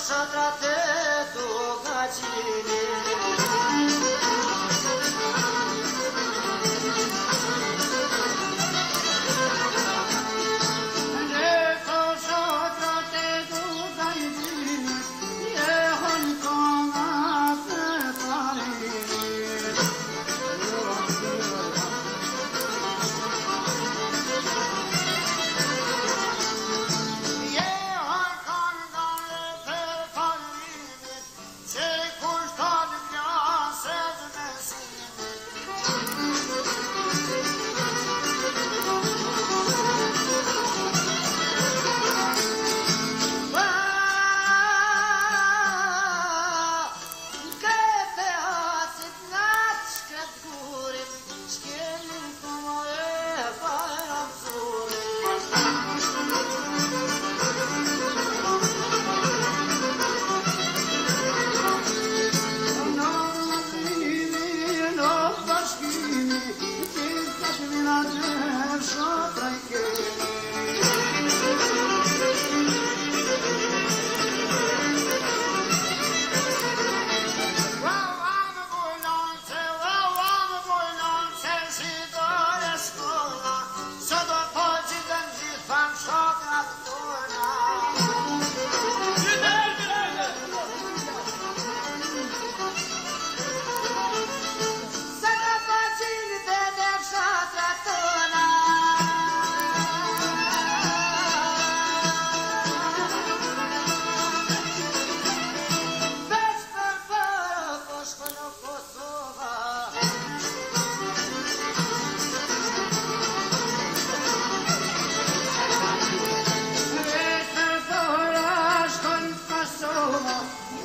nosotros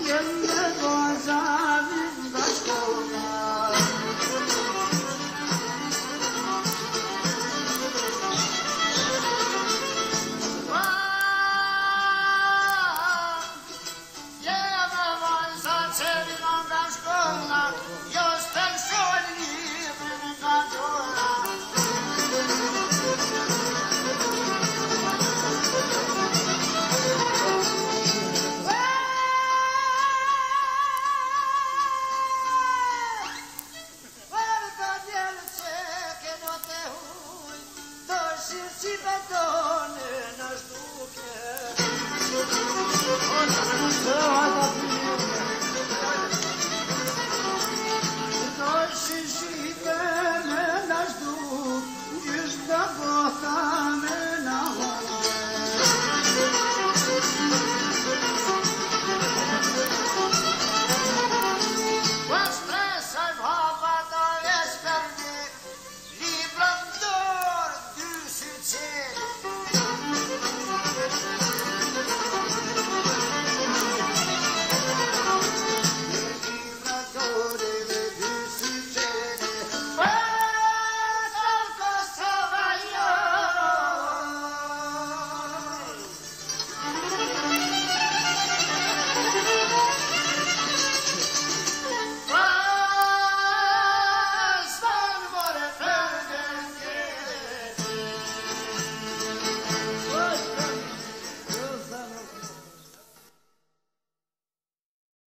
变得短暂。